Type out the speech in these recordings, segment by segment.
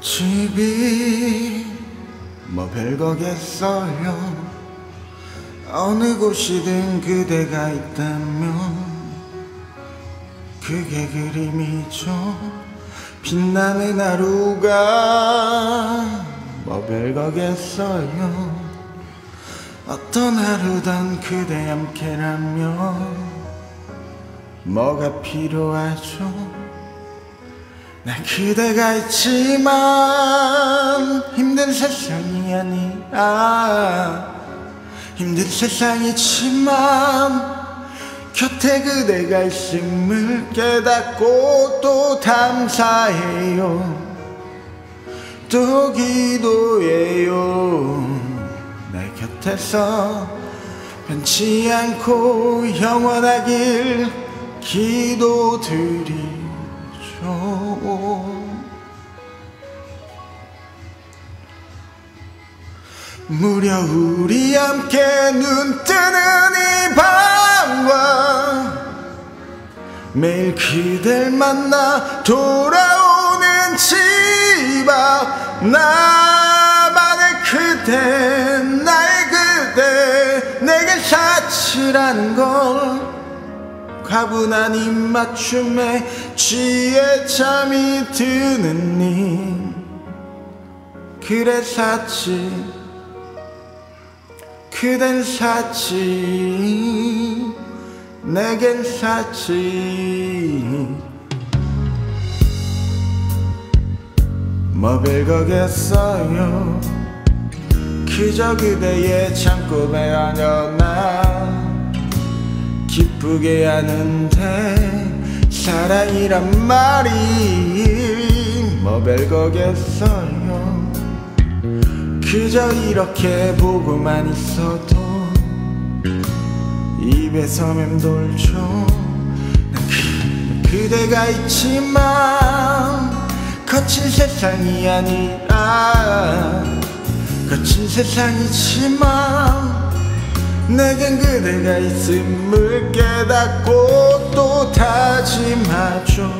집이 뭐 별거겠어요? 어느 곳이든 그대가 있다면 그게 그림이죠. 빛나는 하루가 뭐 별거겠어요 어떤 하루든 그대 함께라면 뭐가 필요하죠? 나 그대가 있지만 힘든 세상이 아니야 힘든 세상이지만 곁에 그대가 있음을 깨닫고 또 감사해요. 또 기도해요 내 곁에서 변치 않고 영원하길 기도드리죠. 무려 우리 함께 눈 뜨는 이 밤과 매일 그댈 만나 돌아오는 집 앞 나만의 그대 사치라는 걸 가분한 입맞춤에 취해 잠이 드는 니. 그래 사치 그댄 사치 내겐 사치. 뭐 별거겠어요? 그저 그대의 창고에 안겨나 기쁘게 하는데 사랑이란 말이 뭐 별거겠어요? 그저 이렇게 보고만 있어도 입에서 맴돌죠. 난 그, 그대가 있지만 거친 세상이 아니라 거친 세상이지만 내겐 그대가 있음을 깨닫고 또 다짐하죠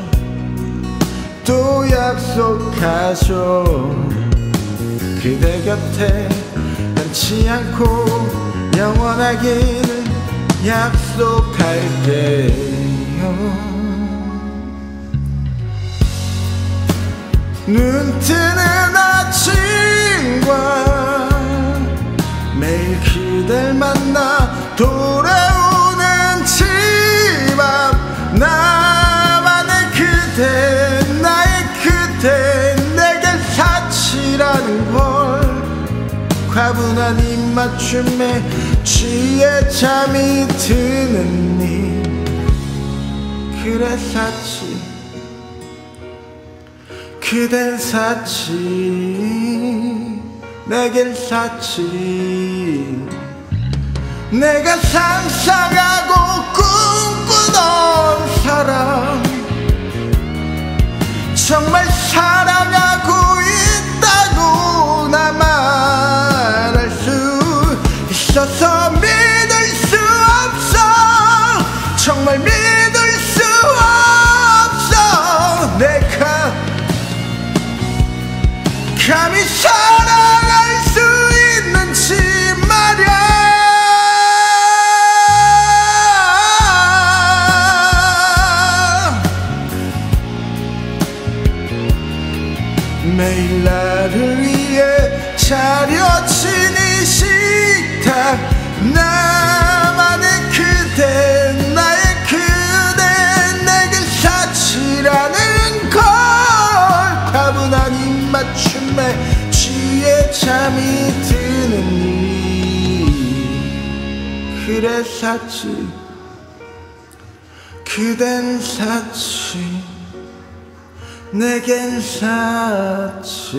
또 약속하죠 그대 곁에 변치 않고 영원하길 약속할게요. 눈 뜨는 과분한 입맞춤에 취해 잠이 드는 니. 그래 사치. 그댄 사치. 내겐 사치. 내가 상상하고 꿈꾸던 사람. 정말 사랑 정말 믿을 수 없어. 내가 감히 사랑할 수 있는지 말야. 매일 나를 위해 차려진 이 식탁 나 취해 잠이 드는 니 그래 사치 그댄 사치 내겐 사치